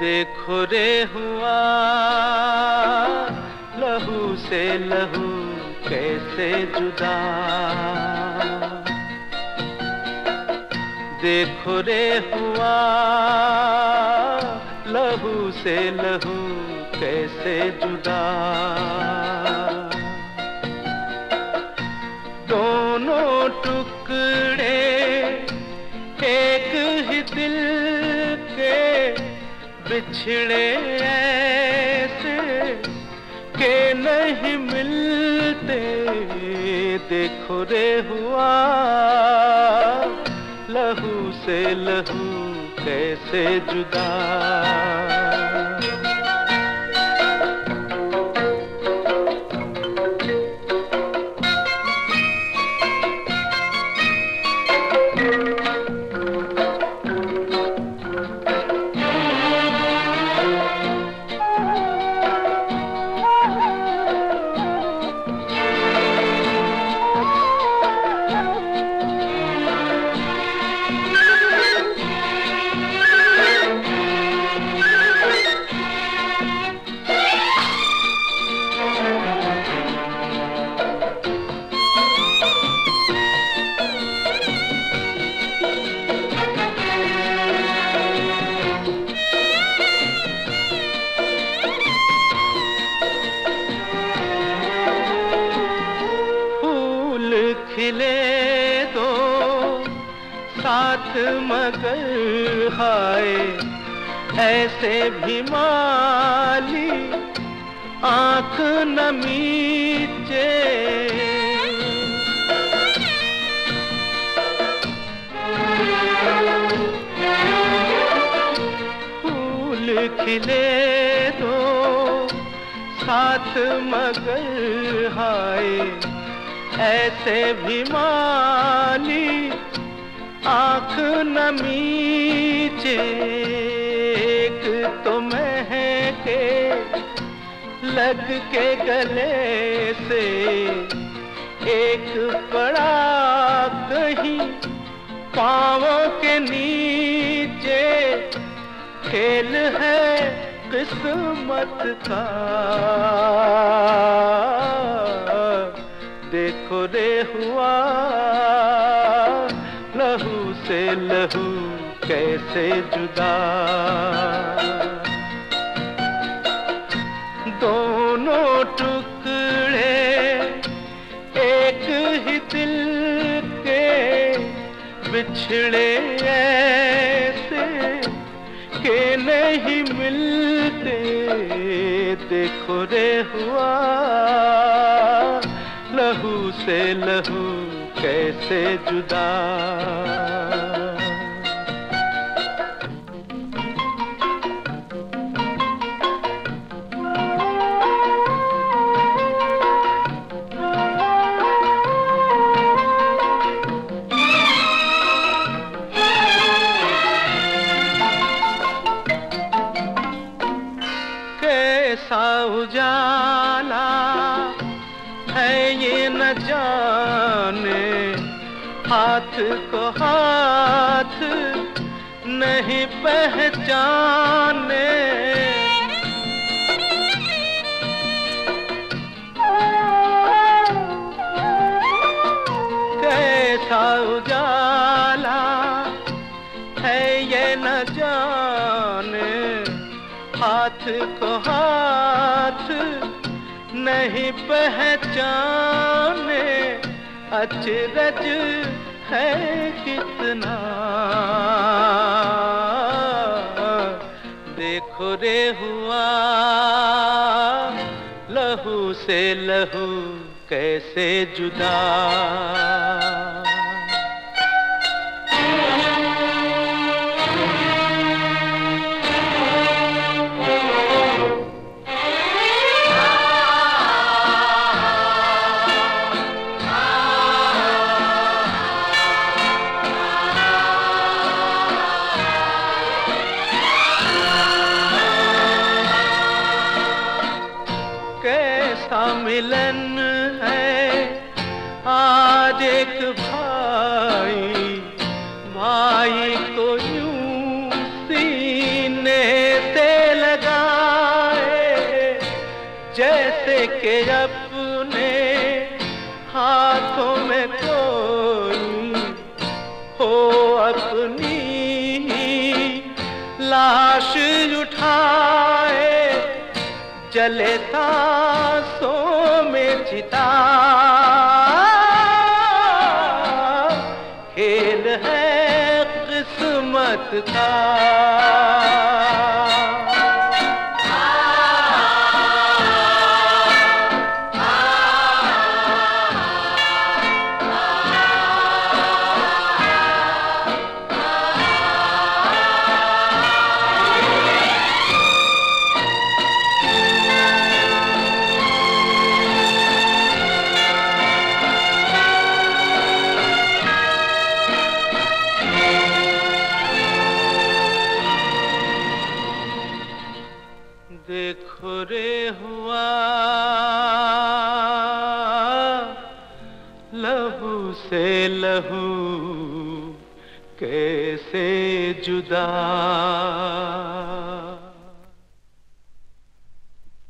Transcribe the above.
देखो रे हुआ, लहू से लहू कैसे जुदा। देखो रे हुआ, लहू से लहू कैसे जुदा। दोनों टुकड़े बिछड़े ऐसे के नहीं मिलते। देखो रे हुआ लहू से लहू कैसे जुदा। साथ मगर हाय, ऐसे भी माली आँख न मीचे। फूल खिले दो, साथ मगर हाय, ऐसे भी माली आँख न मीचे, एक तो महके लग के गले से, एक पड़ा कहीं पाँवों के नीचे, खेल है किस्मत का। देखो रे हुआ लहू कैसे जुदा। दोनों टुकड़े एक ही दिल के बिछड़े ऐसे के नहीं मिलते, देखो रे हुआ। लहू से लहू कैसे जुदा। हाथ को हाथ नहीं पहचाने। कैसा उजाला है ये न जाने। हाथ को हाथ नहीं पहचाने। अचरज है कितना? देखो रे हुआ लहू से लहू कैसे जुदा? मिलन है। आज एक भाई भाई को यूँ सीने से लगाए, जैसे के अपने हाथों में कोई हो अपनी लाश उठाए। जले सो में चिता खेल है किस्मत का। से लहू कैसे जुदा?